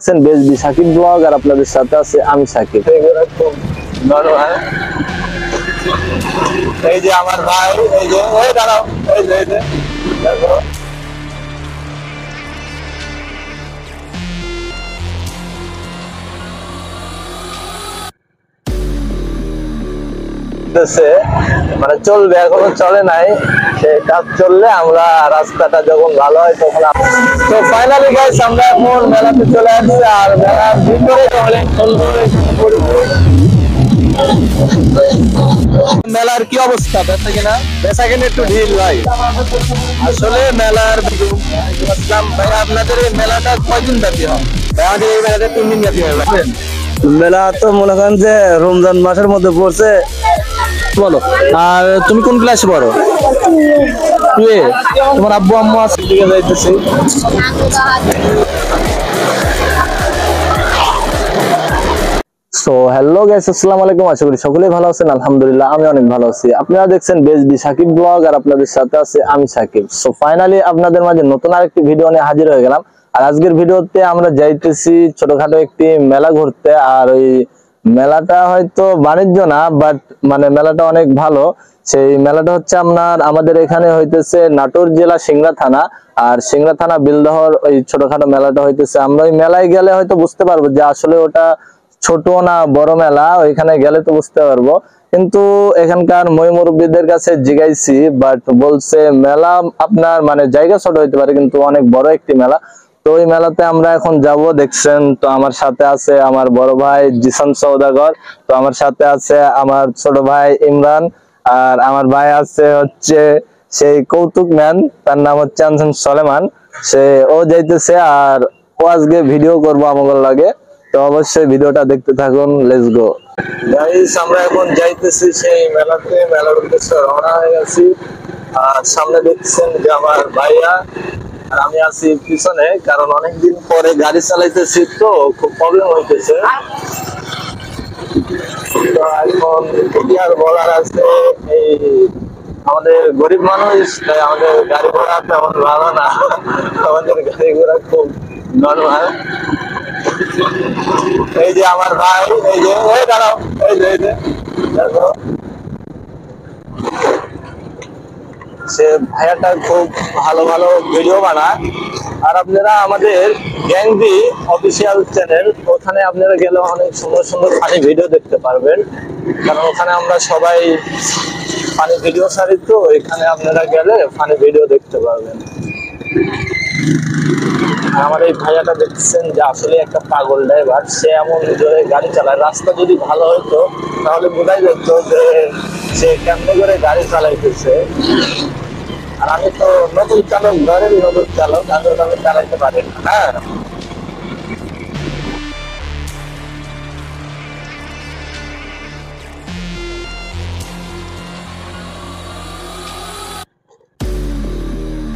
দেখছেন বেজবি সাকিব ব্লগ আর আপনাদের সাথে আছে আমি সাকিব। এই যে আমার ভাই, এই যে দাঁড়াও এই যে। করতেছে মানে চলবে, এখনও চলে নাই। সে কাজ চললে আমরা রাস্তাটা যখন ভালো হয় তখন তো ফাইনালি গাইস আমরা এখন মেলাতে চলে আসছি, আর মেলার ভিতরে মেলার কি অবস্থা? বেচা কিনা? বেচা কিনে একটু ঢিল ভাই। আসলে মেলার ভাই, আপনাদের এই মেলাটা কয়দিন ব্যাপী হয়? আমাদের এই মেলাটা তিন দিন ব্যাপী হয় মেলা তো মনে করেন যে রমজান মাসের মধ্যে পড়ছে বলো আর তুমি কোন ক্লাসে পড়ো? টুয়ে তোমার আব্বু আম্মু আছে? দিকে যাইতেছি। সো হ্যালো গাইস আসসালামু আলাইকুম। আশা করি সকলেই ভালো আছেন। আলহামদুলিল্লাহ আমি অনেক ভালো আছি। আপনারা দেখছেন বেজবি সাকিব ব্লগ আর আপনাদের সাথে আছে আমি সাকিব সো ফাইনালি আপনাদের মাঝে নতুন আরেকটি ভিডিও নিয়ে হাজির হয়ে গেলাম। আর আজকের ভিডিওতে আমরা যাইতেছি ছোটখাটো একটি মেলা ঘুরতে আর ওই মেলাটা হয়তো বাণিজ্য না বাট মানে মেলাটা অনেক ভালো। সেই মেলাটা হচ্ছে আপনার, আমাদের এখানে হইতেছে নাটোর জেলা সিংড়া থানা, আর সিংড়া থানা বিলদহর ওই ছোটখাটো মেলাটা হইতেছে। আমরা ওই মেলায় গেলে হয়তো বুঝতে পারব যে আসলে ওটা ছোট না বড় মেলা, ওইখানে গেলে তো বুঝতে পারব। কিন্তু এখানকার মই মুরব্বীদের কাছে জিগাইছি বাট বলছে মেলা আপনার মানে জায়গা ছোট হইতে পারে, কিন্তু অনেক বড় একটি মেলা। তো ওই মেলাতে আমরা এখন যাব, দেখছেন, তো আমার সাথে আছে আমার বড় ভাই জিসান সৌদাগর তো আমার সাথে আছে আমার ছোট ভাই ইমরান, আর আমার ভাই আছে হচ্ছে সেই কৌতুক ম্যান, তার নাম হচ্ছে আনসান সলেমান। সে, ও যাইতেছে আর ও আজকে ভিডিও করব আমাদের লাগে, তো অবশ্যই ভিডিওটা দেখতে থাকুন লেটস গো আমরা এখন যাইতেছি সেই মেলাতে, মেলার উদ্দেশ্যে রওনা হয়ে গেছি। আর সামনে দেখছেন যে আমার ভাইয়া আমি আছি পিছনে, কারণ অনেকদিন পরে গাড়ি চালাইতেছি তো খুব প্রবলেম হইতেছে। এখন কি আর বলার আছে? এই আমাদের গরিব মানুষ, তাই আমাদের গাড়ি ঘোড়া তেমন ভালো না। আমাদের গাড়ি ঘোড়া খুব নর্মাল এই যে আমার ভাই, এই যে, এই দাঁড়াও এই যে এই যে দেখো সে ভাইয়াটা খুব ভালো ভালো ভিডিও বানায়। আর আপনারা আমাদের গ্যাংদি অফিসিয়াল চ্যানেল ওখানে আপনারা গেলে অনেক সুন্দর সুন্দর ফানি ভিডিও দেখতে পারবেন। কারণ ওখানে আমরা সবাই ফানি ভিডিও ছাড়ি তো, এখানে আপনারা গেলে ফানি ভিডিও দেখতে পারবেন। আমার এই ভাইয়াটা দেখছেন যে আসলে একটা পাগল ড্রাইভার সে এমন জোরে গাড়ি চালায়। রাস্তা যদি ভালো হতো তাহলে বোঝাই যেত যে সে কেমনে করে গাড়ি চালাইতেছে। আর আমি তো নতুন চালক ঘরের নতুন চালক, আমি আমি চালাইতে পারি না। হ্যাঁ।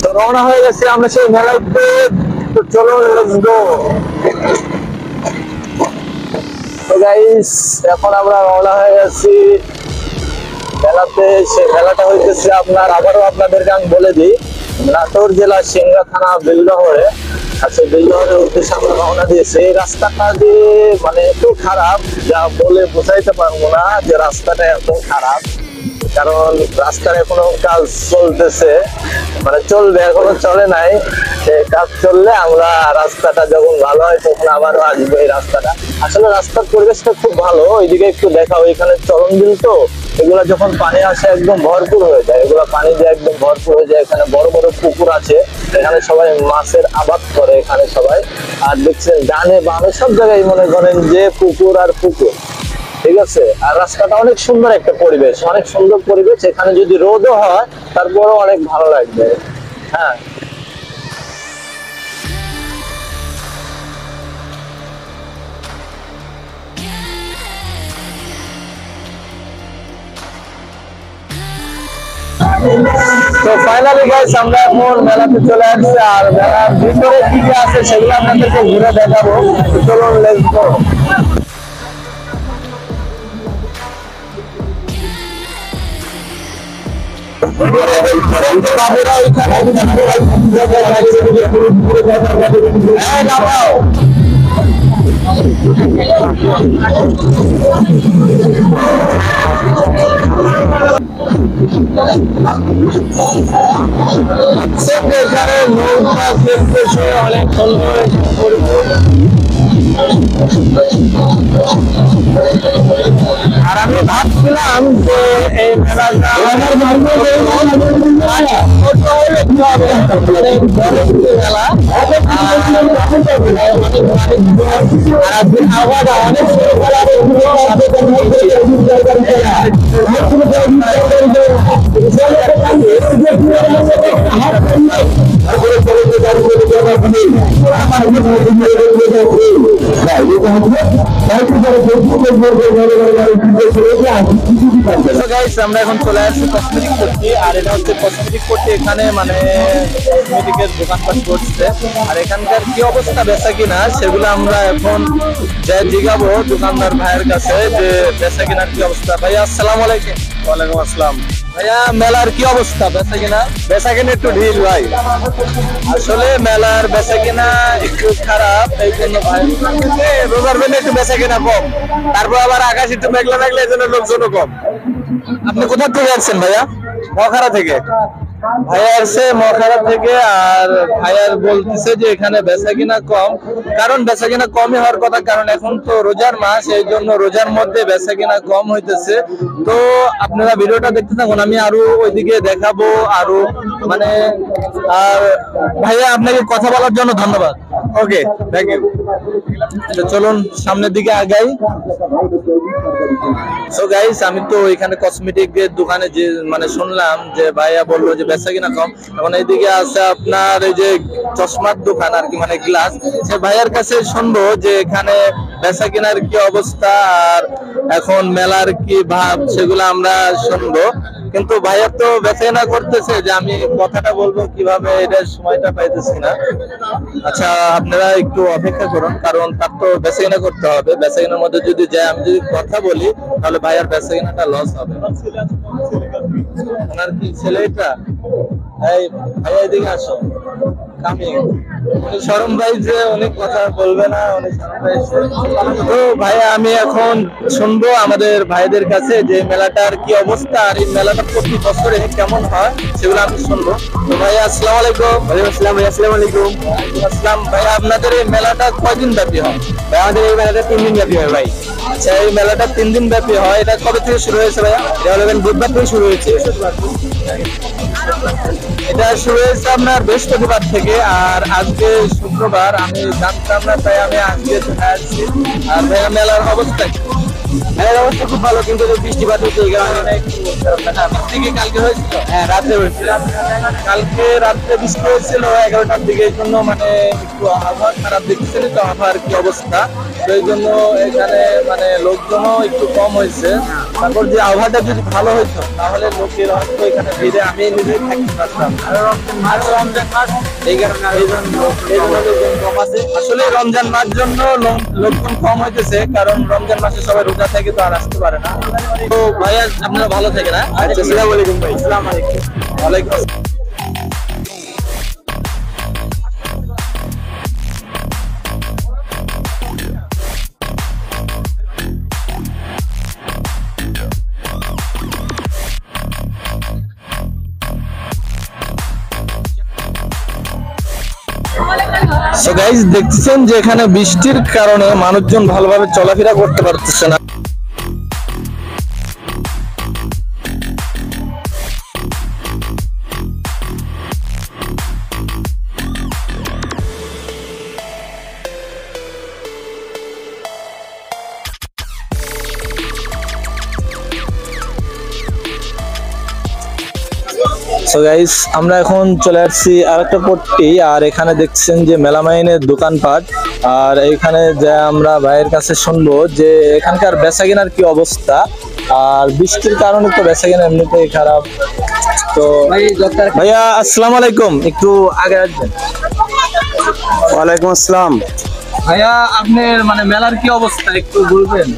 তো রওনা হয়ে গেছে আমরা সেই মেলাতে তো চলো তো গাইস এখন আমরা রওনা হয়ে গেছি। মেলাতে সে মেলাটা হইতেছে আপনার, আবারও আপনাদেরকে আমি বলে দিই, নাটোর জেলা সিংড়া থানা বিলদহরে আচ্ছা বিলদহরের উদ্দেশ্যে আমরা রওনা দিয়েছি। এই রাস্তাটা যে মানে এত খারাপ, যা বলে বোঝাইতে পারব না যে রাস্তাটা এত খারাপ, কারণ রাস্তার এখনও কাজ চলতেছে। মানে চলবে, এখনও চলে নাই। কাজ চললে আমরা রাস্তাটা যখন ভালো হয়, তখন আবারও আসব এই রাস্তাটা। আসলে রাস্তার পরিবেশটা খুব ভালো, ওইদিকে একটু দেখাও, এখানে চরণ বিল তো। এগুলা যখন পানি আসে একদম ভরপুর হয়ে যায়, এগুলা পানি দিয়ে একদম ভরপুর হয়ে যায়। এখানে বড় বড় পুকুর আছে, এখানে সবাই মাছের আবাদ করে এখানে সবাই। আর দেখছেন, ডানে বামে সব জায়গায় মনে করেন যে পুকুর আর পুকুর, ঠিক আছে? আর রাস্তাটা অনেক সুন্দর একটা পরিবেশ, অনেক সুন্দর পরিবেশ। এখানে যদি রোদও হয়, তারপরেও অনেক ভালো লাগবে। হ্যাঁ। তো ফাইনালি গাইস আমরা এখন মেলাতে চলে আসছি আর মেলার ভিতরে কি কি আছে সেগুলো আপনাদেরকে ঘুরে দেখাবো। চলুন লেটস গো এখানে নৌকা খেলতেছে অনেক সুন্দর আর আমি ভাবছিলাম যে এই হবে, মানে বড় আমরা এখন চলে আসছি আর এটা হচ্ছে এখানে মানে দোকানপাট করছে। আর এখানকার কি অবস্থা কিনা? সেগুলো আমরা এখন জিগাবো দোকানদার ভাইয়ের কাছে যে বেচা কিনার কি অবস্থা। ভাইয়া, আসসালামু আলাইকুম। ওয়ালাইকুম আসসালাম। ভাইয়া মেলার কি অবস্থা? বেচা কিনা? বেচা কিনা একটু ঢিল ভাই। আসলে মেলার বেচা কিনা একটু খারাপ এই জন্য ভাই রোজার বেলা একটু বেচা কিনা কম। তারপর আবার আকাশ একটু মেঘলা মেঘলা এই জন্য লোকজনও কম। আপনি কোথা থেকে আসছেন ভাইয়া? বখারা থেকে। ভাইয়া আসছে মখারা থেকে আর ভাইয়ার বলতেছে যে এখানে বেচা কিনা কম। কারণ বেচা কিনা কমই হওয়ার কথা কারণ এখন তো রোজার মাস এই জন্য রোজার মধ্যে বেচা কিনা কম হইতেছে। তো আপনারা ভিডিওটা দেখতে থাকুন আমি আরও ওইদিকে দেখাবো আরও মানে আর ভাইয়া আপনাকে কথা বলার জন্য ধন্যবাদ। ওকে থ্যাংক ইউ চলুন সামনের দিকে আগাই। সো গাইস আমি তো এখানে কসমেটিকের দোকানে যে মানে শুনলাম যে ভাইয়া বলল যে বেচা কিনা কম। এখন এইদিকে আছে আপনার এই যে চশমার দোকান আর কি মানে গ্লাস সে ভাইয়ার কাছে শুনব যে এখানে বেচা কিনার কি অবস্থা আর এখন মেলার কি ভাব, সেগুলো আমরা শুনব। কিন্তু ভাইয়া তো বেচেনা করতেছে যে আমি কথাটা বলব কীভাবে এটা সময়টা পাইতেছি না। আচ্ছা আপনারা একটু অপেক্ষা করুন, কারণ তার তো বেচেনা করতে হবে। বেচেনার মধ্যে যদি যাই আমি যদি কথা বলি, তাহলে ভাইয়ার বেচেনাটা লস হবে। ওনার কি ছেলে এটা? এই ভাইয়া এদিকে আসো। কামিং। উনি ভাই যে অনেক কথা বলবে না অনেক। তো ভাইয়া আমি এখন শুনব আমাদের ভাইদের কাছে যে মেলাটার কি অবস্থা আর এই মেলাটা প্রতি বছরে কেমন হয় সেগুলো আমি শুনব। তো ভাইয়া আসসালামু আলাইকুম। ওয়ালাইকুম আসসালাম ভাইয়া আসসালামু আলাইকুম। আসসালাম। ভাইয়া আপনাদের এই মেলাটা কয়দিন ব্যাপী হয়? ভাই আমাদের এই মেলাটা তিন দিন ব্যাপী হয় ভাই। আচ্ছা এই মেলাটা তিন দিন ব্যাপী হয় এটা কবে থেকে শুরু হয়েছে ভাইয়া? এটা হলো বুধবার থেকে শুরু হয়েছে। এটা শুরু হয়েছে আপনার বৃহস্পতিবার থেকে আর আজকে শুক্রবার আমি জানতাম না তাই আমি আজকে চলে আসছি। আর ভাইয়া মেলার অবস্থা মেলার অবস্থা খুব ভালো কিন্তু বৃষ্টিপাত হচ্ছে এই কারণে কালকে হয়েছিল? হ্যাঁ রাত্রে হয়েছিল। কালকে রাত্রে বৃষ্টি হয়েছিল এগারোটার দিকে এই জন্য মানে একটু আবহাওয়া খারাপ দেখতেছেন তো আবহাওয়ার কি অবস্থা? তো এই জন্য এখানে মানে লোকজনও একটু কম হয়েছে। তারপর যে আবহাওয়াটা যদি ভালো হইতো তাহলে লোকের হয়তো এখানে ভিড়ে আমি নিজে থাকতে পারতাম। আর রমজান মাস এই কারণে এই জন্য লোকজন কম আছে। আসলে রমজান মাস জন্য লোক- লোকজন কম হইতেছে কারণ রমজান মাসে সবাই রোজা থাকে তো আর আসতে পারে না। তো ভাইয়া আপনারা ভালো থাকে হ্যাঁ? আচ্ছা আসসালামু আলাইকুম ভাই। আসসালামু আলাইকুম। ওয়ালাইকুম আসসালাম। গাইজ দেখছেন যে এখানে বৃষ্টির কারণে মানুষজন ভালোভাবে চলাফেরা করতে পারতেছে না। সো গাইস আমরা এখন চলে আসছি আর একটা পট্টি আর এখানে দেখছেন যে মেলামাইনের দোকানপাট আর এখানে যে আমরা ভাইয়ের কাছে শুনব যে এখানকার বেচা কেনার কি অবস্থা আর বৃষ্টির কারণে তো বেচা কেনা এমনিতেই খারাপ। তো ভাইয়া আসসালামু আলাইকুম একটু আগে আসবেন। ওয়ালাইকুম আসসালাম। ভাইয়া আপনার মানে মেলার কি অবস্থা একটু বলবেন?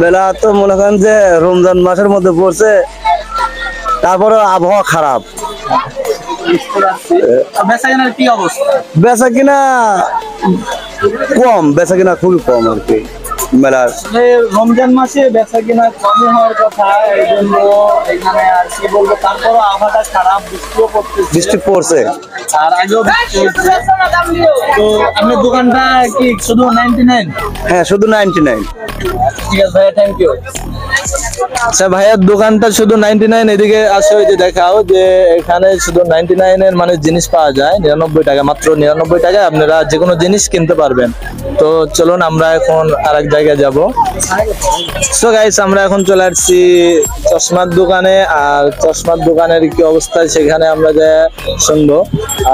মেলা তো মনে করেন যে রমজান মাসের মধ্যে পড়ছে তারপরে আবহাওয়া খারাপ। বেচা কিনা কম বেচা কিনা খুবই কম আর কি মেলার রমজান মাসে বেচা কিনা কম হওয়ার কথা এই জন্য এখানে আর কি বলব তারপরও আবহাওয়াটা খারাপ বৃষ্টিও পড়তেছে। বৃষ্টি পড়ছে। আর আগেও তো আপনার দোকানটা কি শুধু নাইনটি নাইন হ্যাঁ শুধু নাইনটি নাইন ঠিক আছে ভাইয়া থ্যাংক ইউ আচ্ছা দোকানটা শুধু নাইনটি নাইন এদিকে আসে যে দেখাও যে এখানে শুধু নাইনটি নাইনের মানে জিনিস পাওয়া যায়, নিরানব্বই টাকা, মাত্র নিরানব্বই টাকায় আপনারা যে কোনো জিনিস কিনতে পারবেন। তো চলুন আমরা এখন আরেক জায়গায় যাব। সো গাইস আমরা এখন চলে আসছি চশমার দোকানে, আর চশমার দোকানের কি অবস্থা সেখানে আমরা যে শুনব।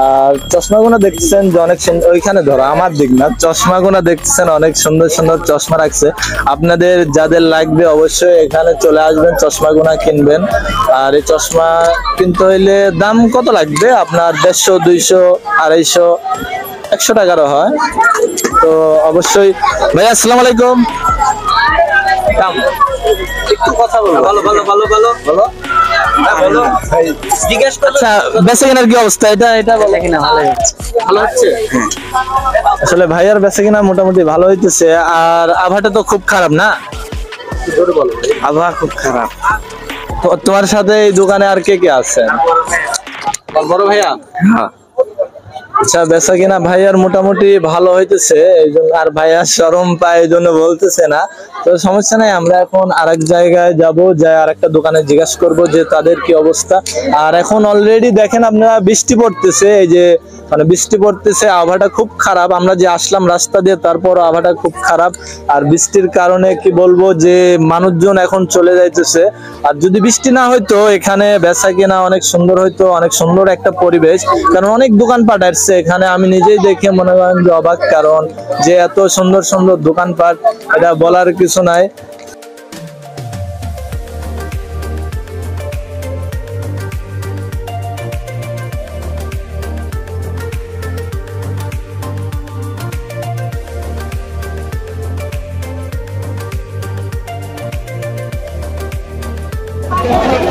আর চশমাগুলো দেখছেন যে অনেক সুন্দর ওইখানে ধরো, আমার দিক না চশমাগুলো দেখছেন অনেক সুন্দর সুন্দর চশমা রাখছে। আপনাদের যাদের লাগবে অবশ্যই এখানে চলে আসবেন চশমাগুলো কিনবেন। আর এই চশমা কিনতে হইলে দাম কত লাগবে? আপনার দেড়শো দুইশো আড়াইশো একশো টাকারও হয়। তো অবশ্যই ভাইয়া আসসালামু আলাইকুম। দাম একটু কথা বলো ভালো ভালো ভালো ভালো। বলো। হ্যাঁ, বলো। জিজ্ঞেস আচ্ছা বেঁচে কেনার কি অবস্থা? এটা এটা বলো। কিনা ভালো হচ্ছে। ভালো হচ্ছে? আসলে ভাইয়ার বেঁচে কিনা মোটামুটি ভালো হইতেছে। আর আভাটা তো খুব খারাপ না? আবহাওয়া খুব খারাপ। তোমার সাথে এই দোকানে আর কে কে আছেন বড় ভাইয়া। হ্যাঁ। আচ্ছা বেচা কিনা ভাইয়ার মোটামুটি ভালো হইতেছে এই জন্য আর ভাইয়া সরম পায় এই জন্য বলতেছে না। তো সমস্যা নাই, আমরা এখন আরেক জায়গায় যাব যাই আর একটা দোকানে জিজ্ঞাসা করব যে তাদের কি অবস্থা। আর এখন অলরেডি দেখেন আপনারা বৃষ্টি পড়তেছে, এই যে মানে বৃষ্টি পড়তেছে, আবহাওয়াটা খুব খারাপ। আমরা যে আসলাম রাস্তা দিয়ে তারপর আবহাওয়াটা খুব খারাপ। আর বৃষ্টির কারণে কি বলব যে, মানুষজন এখন চলে যাইতেছে। আর যদি বৃষ্টি না হইতো, এখানে বেচা কিনা অনেক সুন্দর হইতো, অনেক সুন্দর একটা পরিবেশ। কারণ অনেক দোকানপাট আসছে এখানে আমি নিজেই দেখে মনে করেন যে অবাক। কারণ যে এত সুন্দর সুন্দর দোকানপাট, এটা বলার কিছু নাই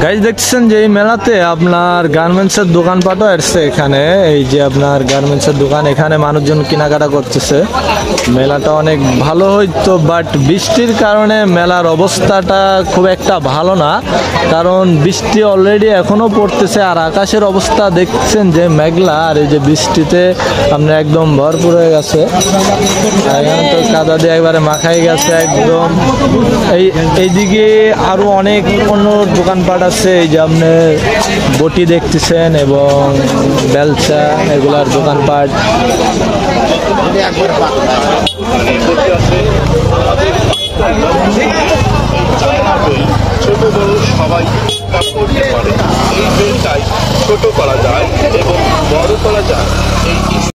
গাইজ দেখছেন যে এই মেলাতে আপনার গার্মেন্টস এর দোকানপাটও আসছে এখানে। এই যে আপনার গার্মেন্টস এর দোকান, এখানে মানুষজন কেনাকাটা করতেছে। মেলাটা অনেক ভালো হইতো বাট বৃষ্টির কারণে মেলার অবস্থাটা খুব একটা ভালো না। কারণ বৃষ্টি অলরেডি এখনও পড়তেছে, আর আকাশের অবস্থা দেখছেন যে মেঘলা, আর এই যে বৃষ্টিতে আপনার একদম ভরপুর হয়ে গেছে। তো কাদা দিয়ে একবারে মাখাই গেছে একদম। এই, এইদিকে আরও অনেক অন্য দোকানপাট আছে, এই যে আপনি বটি দেখতেছেন এবং বেলচা, এগুলার দোকানপাট। ছোট ছোট করা যায় এবং বড় করা যায়